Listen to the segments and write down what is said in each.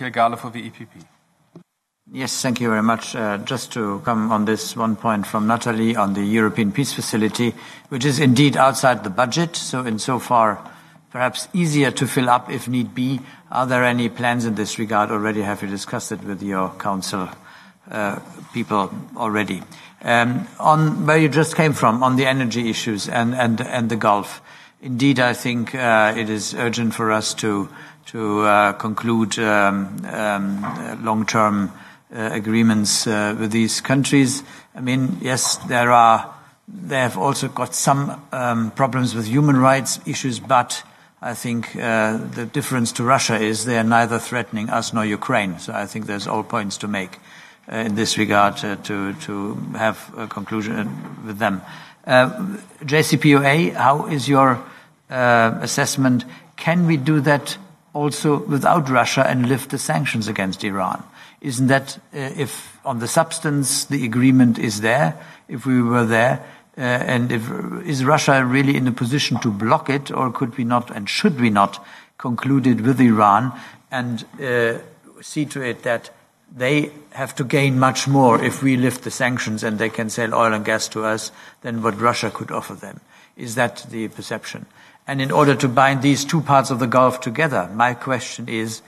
Michael Gahler for the EPP. Yes, thank you very much. Uh, just to come on this one point from Natalie on the European Peace Facility, which is indeed outside the budget, so insofar perhaps easier to fill up if need be. Are there any plans in this regard already? Have you discussed it with your council uh, people already? Um, on where you just came from, on the energy issues and, and, and the Gulf, indeed, I think uh, it is urgent for us to, to uh, conclude um, um, long-term uh, agreements with these countries. I mean, yes, there are, they have also got some um, problems with human rights issues, but I think the difference to Russia is they are neither threatening us nor Ukraine. So I think there's all points to make in this regard to, have a conclusion with them. JCPOA, how is your assessment? Can we do that also without Russia and lift the sanctions against Iran? Isn't that uh, if on the substance the agreement is there, if we were there, uh, and if is Russia really in a position to block it, or could we not and should we not conclude it with Iran and uh, see to it that they have to gain much more if we lift the sanctions and they can sell oil and gas to us than what Russia could offer them. Is that the perception? And in order to bind these two parts of the Gulf together, my question is,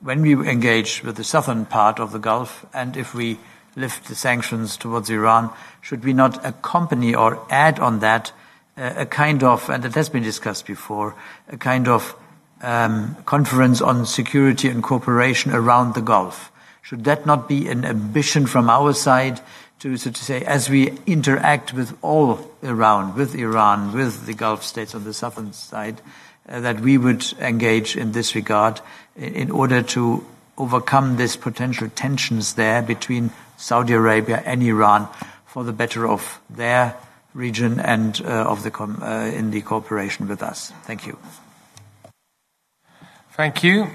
when we engage with the southern part of the Gulf and if we lift the sanctions towards Iran, should we not accompany or add on that uh, a kind of, and it has been discussed before, a kind of um, conference on security and cooperation around the Gulf? Should that not be an ambition from our side to, so to say, as we interact with all around, with Iran, with the Gulf states on the southern side, uh, that we would engage in this regard in order to overcome these potential tensions there between Saudi Arabia and Iran for the better of their region and uh, of the uh, in the cooperation with us. Thank you. Thank you.